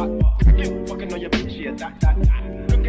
Fucking on your bitch, yeah, that, that, that.